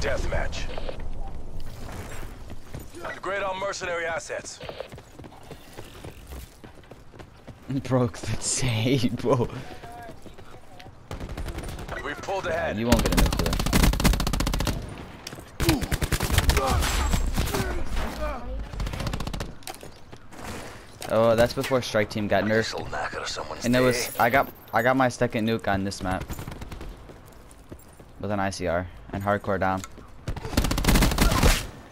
deathmatch. Upgrade on mercenary assets. Broke the table. We've pulled ahead. You won't get today. Oh, that's before Strike Team got nerfed. This'll knock out someone's And it was. I got I got my second nuke on this map. With an ICR and hardcore down.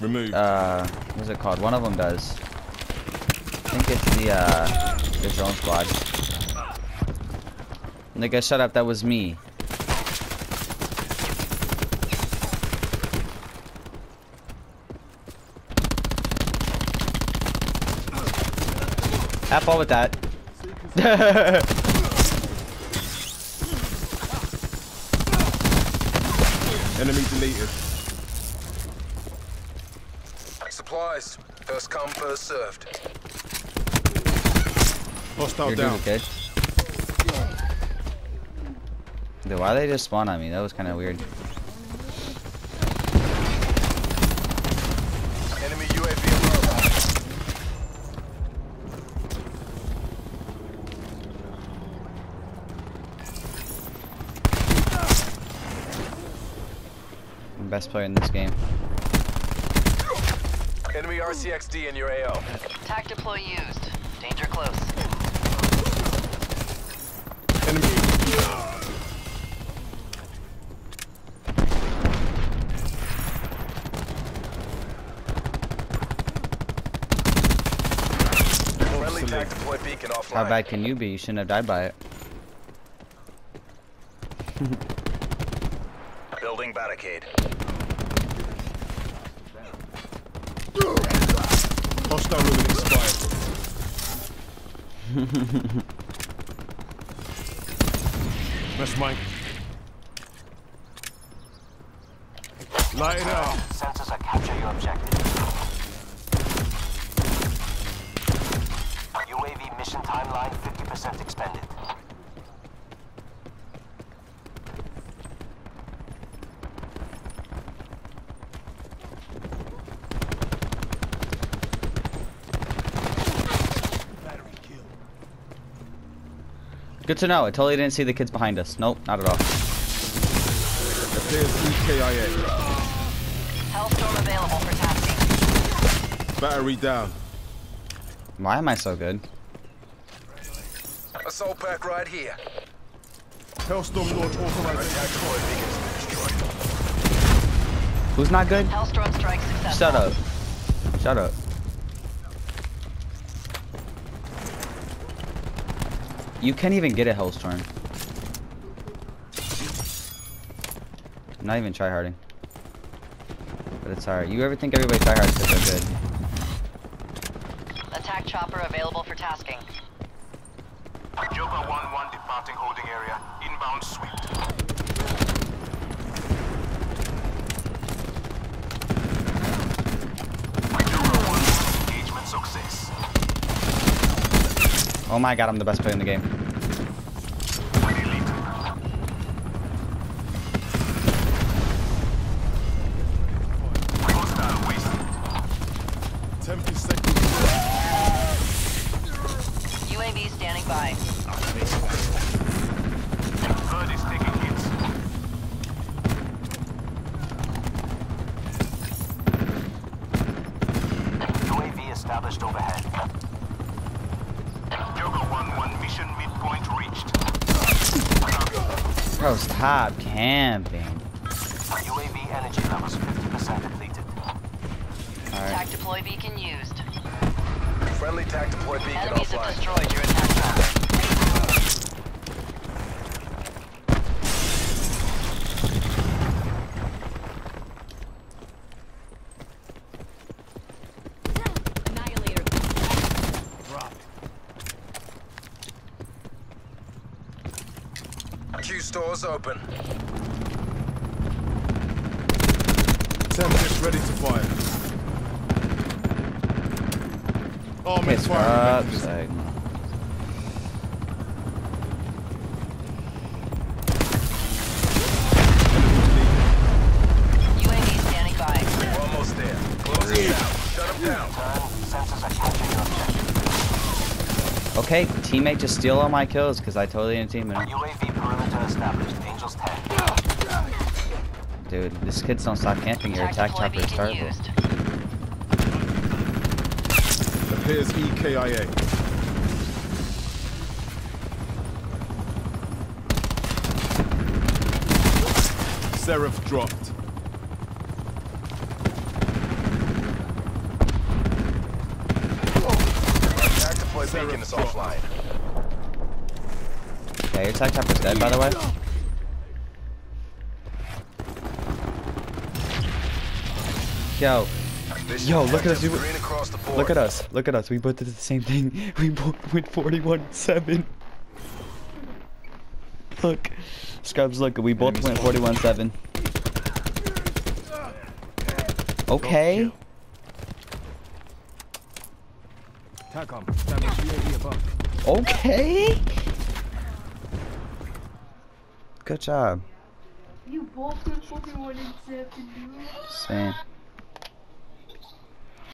Remove. Uh what's it called? One of them does. I think it's the uh the drone squad. Nigga, shut up, that was me. Have fun with that. Enemy deleted. Supplies. First come, first served. Hostile You're down. doing good. Dude, why they just spawn on me? That was kind of weird. Best player in this game. Enemy RCXD in your AO. Tac deploy used. Danger close. Enemy. Friendly tac deploy beacon offline. How bad can you be? You shouldn't have died by it. Building barricade. Hostile room expired. That's mine. Light it up. Sensors are capture your objective. UAV mission timeline 50% expended. Good to know. I totally didn't see the kids behind us. Nope, not at all. Appears EKIA. Hellstorm available for tasking. Battery down. Why am I so good? Assault pack right here. Hellstorm launch authorized. Tac deploy beacon's destroyed. Who's not good? Hellstorm strike successful. Shut up. Shut up. You can't even get a Hellstorm. I'm not even tryharding. But it's hard. You ever think everybody tryhards because they're good? Attack chopper available for tasking. Joker 1-1 departing holding area. Inbound sweep. Joker 1-1 engagement success. Oh my god, I'm the best player in the game. Bro, stop camping. UAV energy levels 50% depleted. Alright. Tac deploy beacon used. Friendly tac deploy beacon Enemies have offline. destroyed your attack chopper. HQ stores open. Tempest ready to fire. Oh, Okay, man, stop firing. saying. UAV standing by. We're almost there. Closing out. Shut them down. Turn. Sensors are capturing your objective. Okay, teammate, just steal all my kills because I totally didn't team him. UAV perimeter established. Angels 10. Dude, this kids don't stop camping. Your attack Tactical chopper is terrible. Appears EKIA. Seraph dropped. Attack deploy beacon is offline. Yeah, your attack chopper's dead, by the way. Yo, Yo, look at us, we- Green across the board. look at us. Look at us. We both did the same thing. We both went 41-7. Look. Scrubs, look. At we both went 41-7. Okay. TACOM, establish UAV above. Okay. Good job. You both went fucking one in seven, dude. Same.